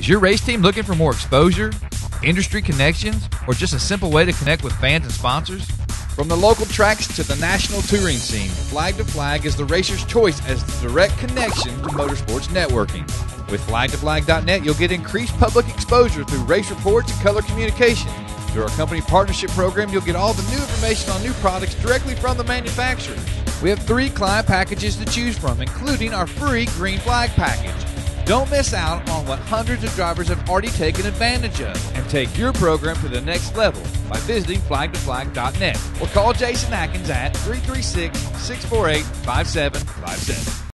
Is your race team looking for more exposure, industry connections, or just a simple way to connect with fans and sponsors? From the local tracks to the national touring scene, Flag to Flag is the racer's choice as the direct connection to motorsports networking. With flagtoflag.net, you'll get increased public exposure through race reports and color communication. Through our company partnership program, you'll get all the new information on new products directly from the manufacturer. We have three client packages to choose from, including our free Green Flag package. Don't miss out on what hundreds of drivers have already taken advantage of and take your program to the next level by visiting flagtoflag.net or call Jason Atkins at 336 648 5757.